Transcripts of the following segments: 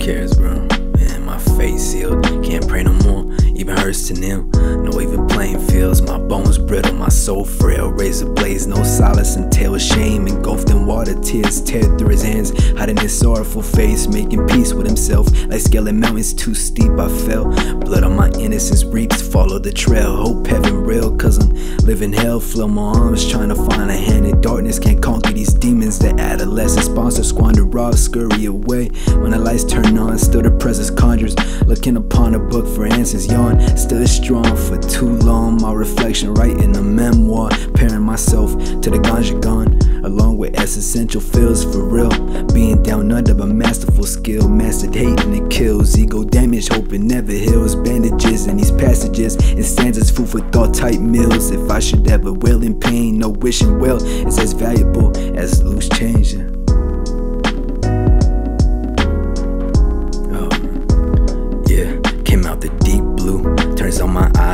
cares, bro? Man, my face sealed, can't pray no more. Even hurts to kneel, no even fields, my bones brittle, my soul frail. Razor blades, no solace until shame engulfed in water. Tears tear through his hands, hiding his sorrowful face, making peace with himself. Like scaling mountains too steep, I fell. Blood on my innocence reeks, follow the trail. Hope heaven real, cause I'm living hell. Flow my arms, trying to find a hand in darkness. Can't conquer these demons that adolescent sponsor squander, rob, scurry away. When the lights turn on, still the presence conjures. Looking upon a book for answers, yawn. Still strong for too long. My reflection, writing a memoir. Pairing myself to the ganja gone. Along with essential feels for real. Being down under, but masterful skill. Mastered hate and it kills. Ego damage, hope it never heals. Bandages in these passages. and stands as food for thought type meals. If I should ever will in pain, no wishing well is as valuable as loose change.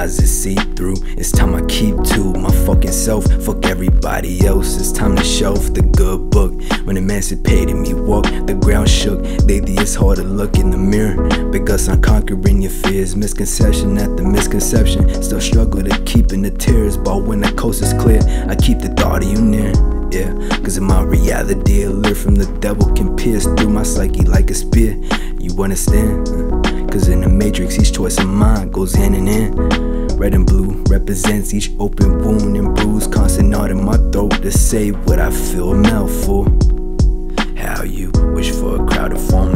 Eyes to see through. It's time I keep to my fucking self. Fuck everybody else. It's time to shelf the good book. When emancipated me walk, the ground shook. Lately it's hard to look in the mirror because I'm conquering your fears. Misconception after misconception. Still struggle to keeping the tears. But when the coast is clear, I keep the thought of you near. Yeah, cause in my reality, a lure from the devil can pierce through my psyche like a spear. You understand? Cause in the matrix, each choice of mine goes hand in hand. Red and blue represents each open wound and bruise. Constant knot in my throat to say what I feel a mouthful. How you wish for a crowd of form